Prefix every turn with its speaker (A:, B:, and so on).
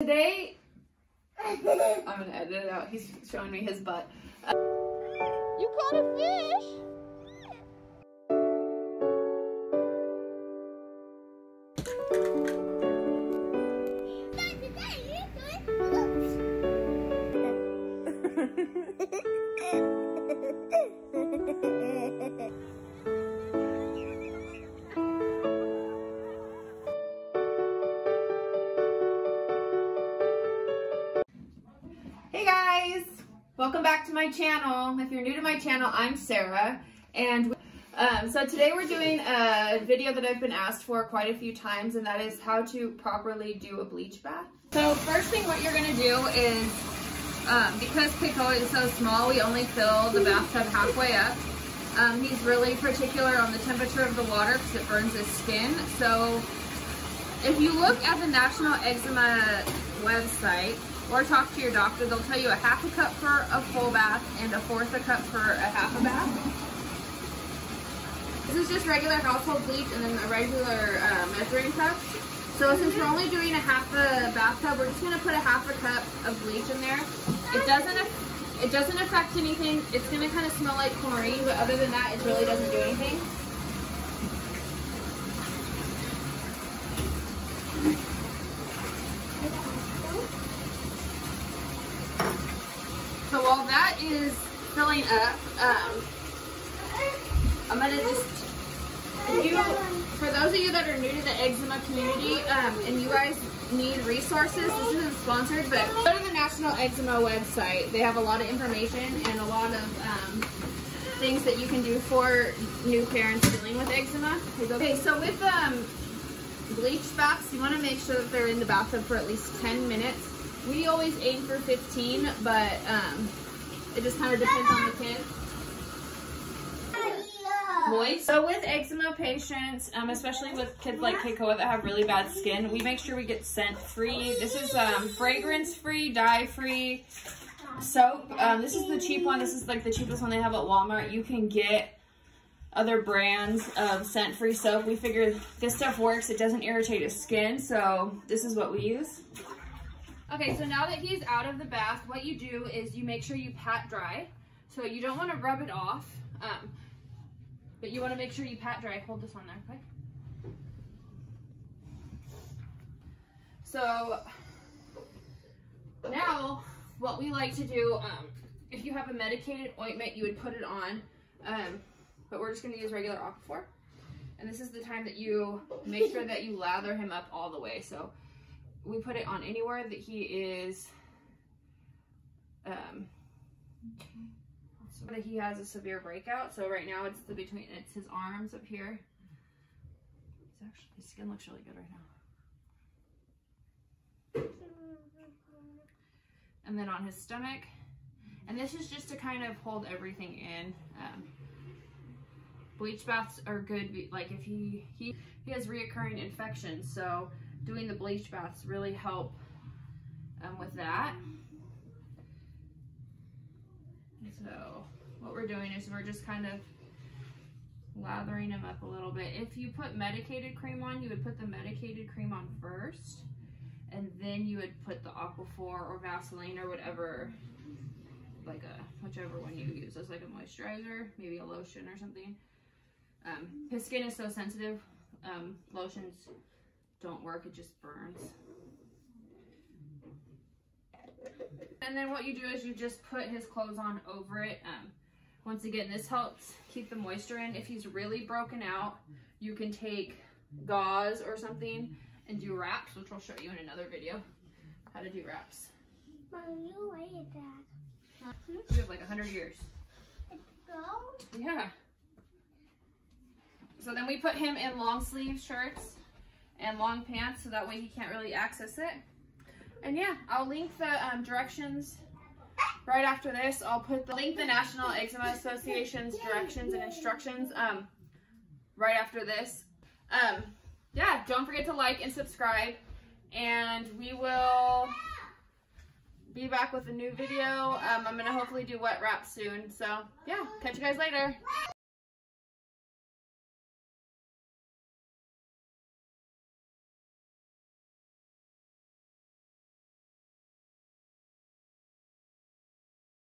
A: Today, I'm gonna edit it out. He's showing me his butt. Uh,
B: you caught a fish?
A: Hey guys, welcome back to my channel. If you're new to my channel, I'm Sarah, and um, so today we're doing a video that I've been asked for quite a few times, and that is how to properly do a bleach bath. So first thing what you're gonna do is, um, because Keikoa is so small, we only fill the bathtub halfway up. Um, he's really particular on the temperature of the water because it burns his skin. So if you look at the National Eczema website, or talk to your doctor. They'll tell you a half a cup for a full bath and a fourth a cup for a half a bath. This is just regular household bleach and then a regular uh, measuring cup. So since we're only doing a half a bathtub, we're just gonna put a half a cup of bleach in there. It doesn't it doesn't affect anything. It's gonna kind of smell like chlorine, but other than that, it really doesn't do anything. So while that is up, um, I'm gonna just, you, for those of you that are new to the eczema community, um, and you guys need resources, this isn't sponsored, but go to the National Eczema website. They have a lot of information and a lot of um, things that you can do for new parents dealing with eczema. Okay, so with um, bleach baths, you wanna make sure that they're in the bathtub for at least 10 minutes. We always aim for 15, but um, it just kind of depends on the kid. So with eczema patients, um, especially with kids like Keikoa that have really bad skin, we make sure we get scent free. This is um, fragrance free, dye free soap. Um, this is the cheap one. This is like the cheapest one they have at Walmart. You can get other brands of scent free soap. We figured this stuff works. It doesn't irritate his skin. So this is what we use. Okay, so now that he's out of the bath, what you do is you make sure you pat dry. So you don't want to rub it off, um, but you want to make sure you pat dry. Hold this on there, okay? So now what we like to do, um, if you have a medicated ointment, you would put it on, um, but we're just going to use regular Aquaphor. And this is the time that you make sure that you lather him up all the way. So we put it on anywhere that he is um that he has a severe breakout. So right now it's the between it's his arms up here. Actually his skin looks really good right now. And then on his stomach. And this is just to kind of hold everything in. Um, bleach baths are good like if he he he has reoccurring infections. So doing the bleach baths really help um, with that. So what we're doing is we're just kind of lathering them up a little bit. If you put medicated cream on, you would put the medicated cream on first, and then you would put the Aquaphor or Vaseline or whatever, like a, whichever one you use as like a moisturizer, maybe a lotion or something. Um, his skin is so sensitive, um, lotions don't work, it just burns. And then what you do is you just put his clothes on over it. Um, once again, this helps keep the moisture in. If he's really broken out, you can take gauze or something and do wraps, which I'll show you in another video, how to do wraps.
B: Mom, you waited that.
A: You have like 100 years. Yeah. So then we put him in long sleeve shirts and long pants so that way he can't really access it. And yeah, I'll link the um, directions right after this. I'll put the link the National Eczema Association's directions and instructions um, right after this. Um, yeah, don't forget to like and subscribe. And we will be back with a new video. Um, I'm going to hopefully do wet wrap soon. So yeah, catch you guys later.